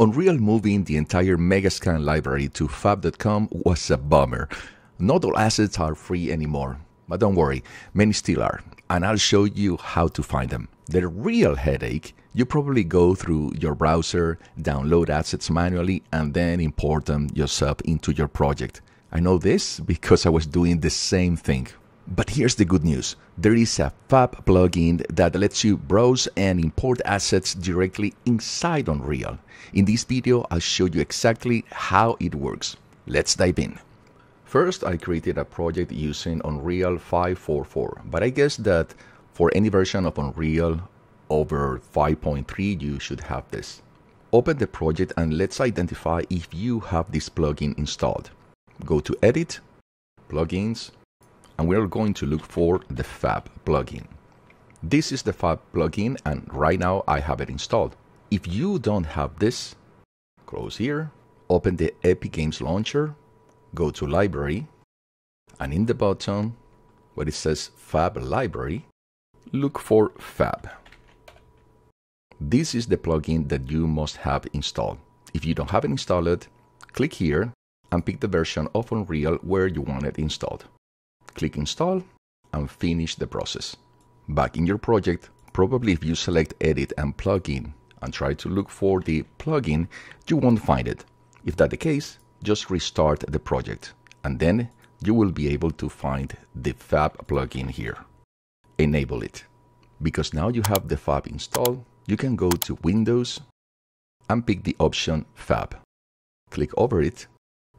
Unreal moving the entire Megascan library to fab.com was a bummer. Not all assets are free anymore, but don't worry, many still are, and I'll show you how to find them. The real headache, you probably go through your browser, download assets manually, and then import them yourself into your project. I know this because I was doing the same thing. But here's the good news. There is a Fab plugin that lets you browse and import assets directly inside Unreal. In this video, I'll show you exactly how it works. Let's dive in. First, I created a project using Unreal 544, but I guess that for any version of Unreal over 5.3, you should have this. Open the project and let's identify if you have this plugin installed. Go to Edit, Plugins, and we're going to look for the Fab plugin. This is the Fab plugin and right now I have it installed. If you don't have this, close here, open the Epic Games Launcher, go to Library, and in the bottom where it says Fab Library, look for Fab. This is the plugin that you must have installed. If you don't have it installed, click here and pick the version of Unreal where you want it installed click install and finish the process. Back in your project, probably if you select edit and plugin and try to look for the plugin, you won't find it. If that's the case, just restart the project and then you will be able to find the Fab plugin here. Enable it. Because now you have the Fab installed, you can go to Windows and pick the option Fab. Click over it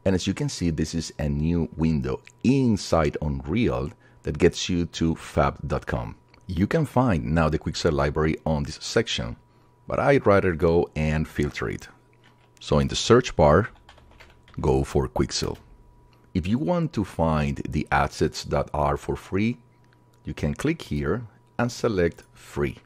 and as you can see, this is a new window inside Unreal that gets you to fab.com. You can find now the Quixel library on this section, but I'd rather go and filter it. So in the search bar, go for Quixel. If you want to find the assets that are for free, you can click here and select free.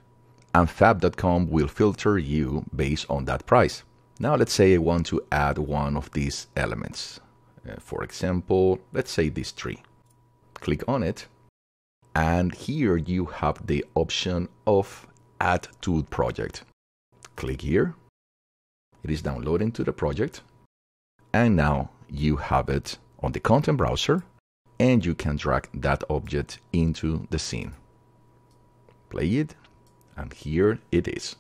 And fab.com will filter you based on that price. Now let's say I want to add one of these elements. Uh, for example, let's say this tree. Click on it and here you have the option of add to project. Click here. It is downloading to the project and now you have it on the content browser and you can drag that object into the scene. Play it and here it is.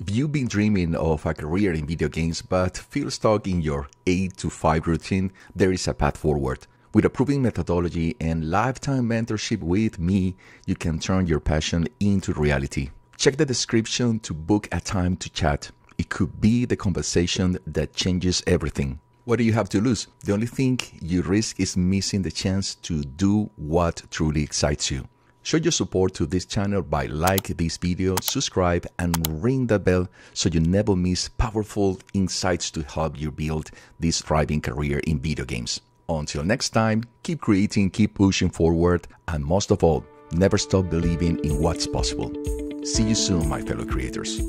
If you've been dreaming of a career in video games but feel stuck in your 8 to 5 routine, there is a path forward. With a proven methodology and lifetime mentorship with me, you can turn your passion into reality. Check the description to book a time to chat. It could be the conversation that changes everything. What do you have to lose? The only thing you risk is missing the chance to do what truly excites you. Show your support to this channel by like this video, subscribe and ring the bell so you never miss powerful insights to help you build this thriving career in video games. Until next time, keep creating, keep pushing forward, and most of all, never stop believing in what's possible. See you soon, my fellow creators.